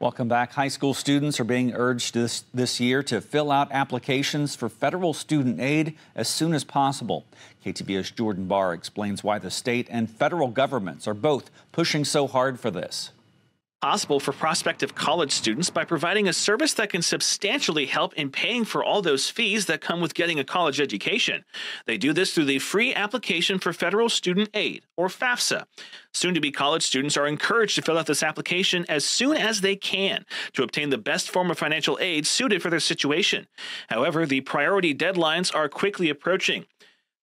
Welcome back. High school students are being urged this, this year to fill out applications for federal student aid as soon as possible. KTVO's Jordan Barr explains why the state and federal governments are both pushing so hard for this possible for prospective college students by providing a service that can substantially help in paying for all those fees that come with getting a college education. They do this through the free application for federal student aid, or FAFSA. Soon to be college students are encouraged to fill out this application as soon as they can to obtain the best form of financial aid suited for their situation. However, the priority deadlines are quickly approaching.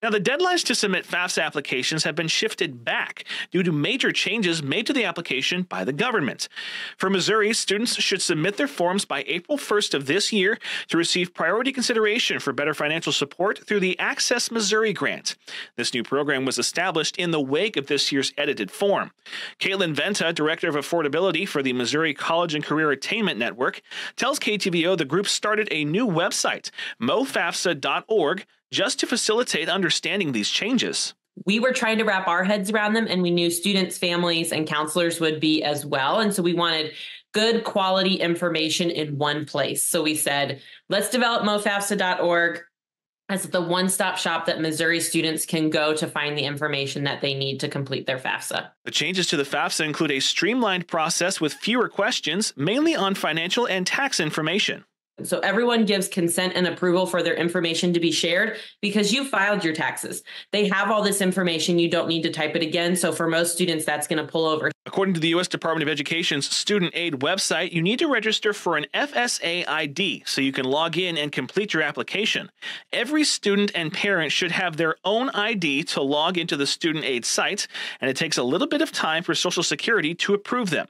Now, the deadlines to submit FAFSA applications have been shifted back due to major changes made to the application by the government. For Missouri, students should submit their forms by April 1st of this year to receive priority consideration for better financial support through the Access Missouri grant. This new program was established in the wake of this year's edited form. Caitlin Venta, Director of Affordability for the Missouri College and Career Attainment Network, tells KTVO the group started a new website, mofafsa.org, just to facilitate understanding these changes. We were trying to wrap our heads around them, and we knew students, families, and counselors would be as well. And so we wanted good quality information in one place. So we said, let's develop mofafsa.org as the one stop shop that Missouri students can go to find the information that they need to complete their FAFSA. The changes to the FAFSA include a streamlined process with fewer questions, mainly on financial and tax information. So everyone gives consent and approval for their information to be shared because you filed your taxes. They have all this information. You don't need to type it again. So for most students, that's going to pull over. According to the U.S. Department of Education's Student Aid website, you need to register for an FSA ID so you can log in and complete your application. Every student and parent should have their own ID to log into the Student Aid site, and it takes a little bit of time for Social Security to approve them.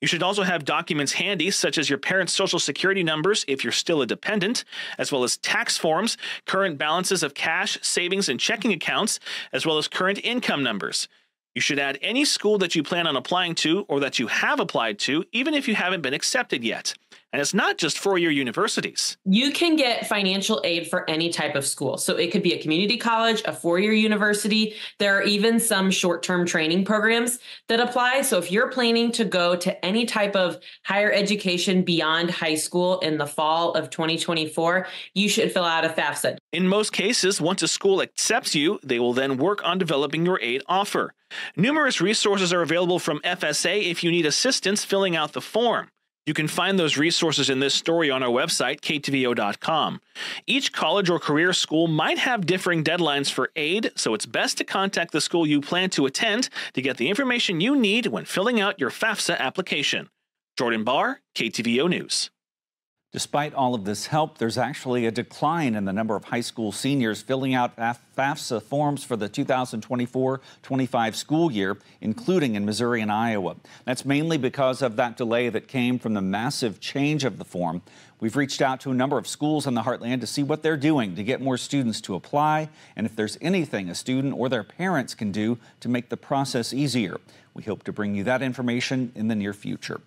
You should also have documents handy, such as your parents' social security numbers if you're still a dependent, as well as tax forms, current balances of cash, savings, and checking accounts, as well as current income numbers. You should add any school that you plan on applying to or that you have applied to, even if you haven't been accepted yet. And it's not just four year universities. You can get financial aid for any type of school. So it could be a community college, a four year university. There are even some short term training programs that apply. So if you're planning to go to any type of higher education beyond high school in the fall of 2024, you should fill out a FAFSA. In most cases, once a school accepts you, they will then work on developing your aid offer. Numerous resources are available from FSA if you need assistance filling out the form. You can find those resources in this story on our website, ktvo.com. Each college or career school might have differing deadlines for aid, so it's best to contact the school you plan to attend to get the information you need when filling out your FAFSA application. Jordan Barr, KTVO News. Despite all of this help, there's actually a decline in the number of high school seniors filling out FAFSA forms for the 2024-25 school year, including in Missouri and Iowa. That's mainly because of that delay that came from the massive change of the form. We've reached out to a number of schools in the heartland to see what they're doing to get more students to apply and if there's anything a student or their parents can do to make the process easier. We hope to bring you that information in the near future.